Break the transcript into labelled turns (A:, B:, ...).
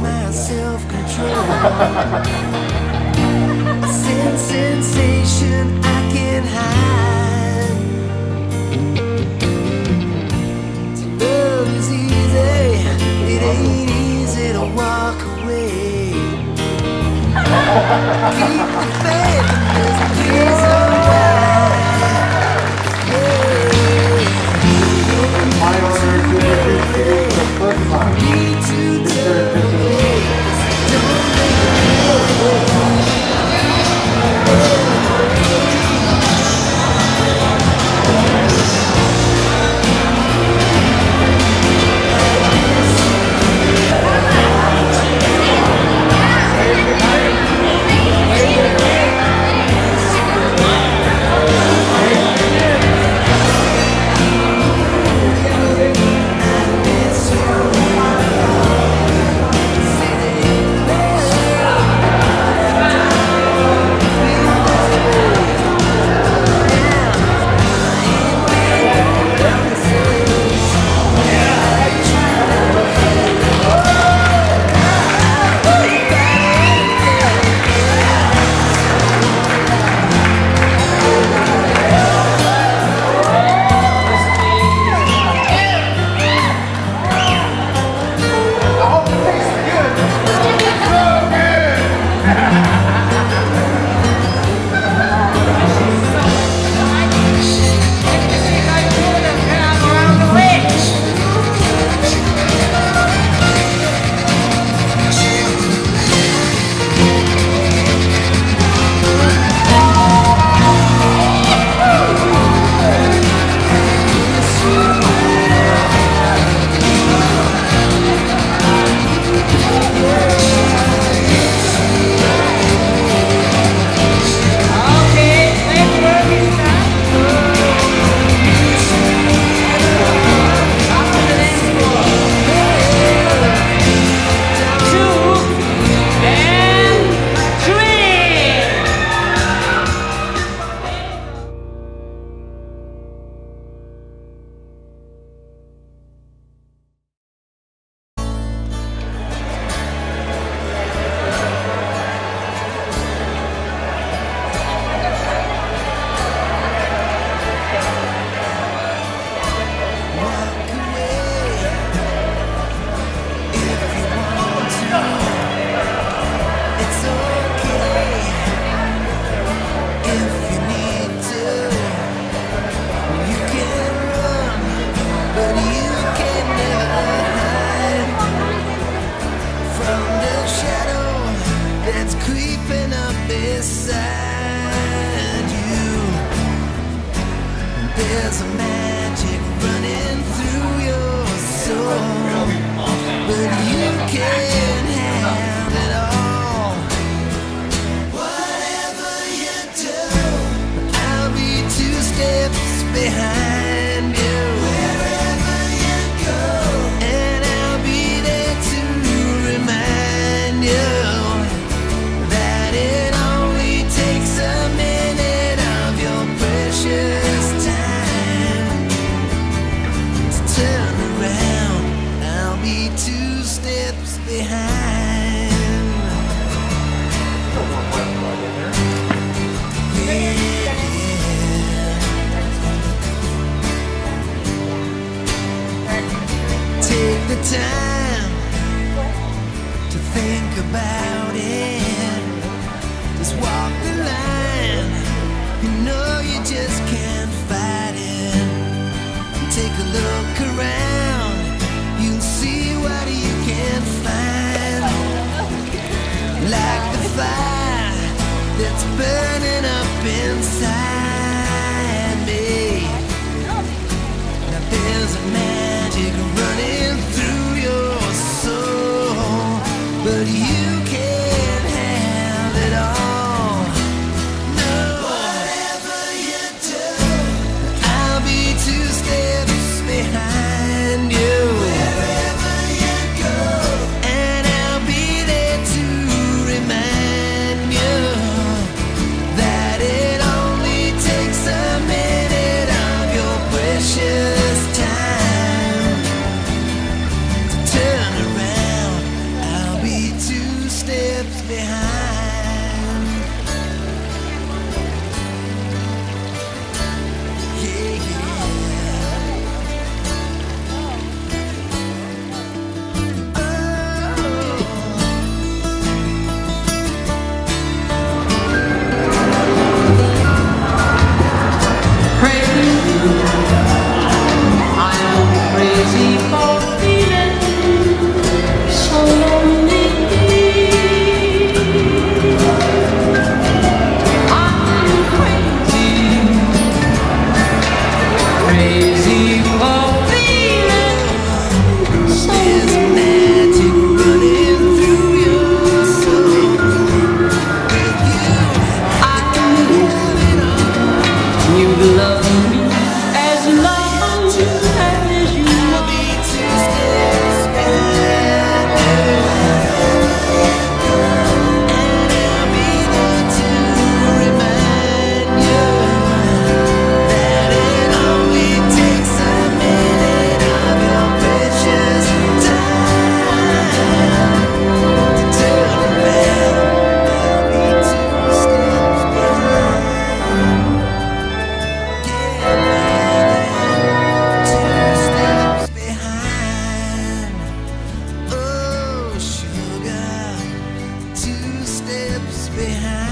A: my self-control. Sensation I can't hide.
B: You
A: behind.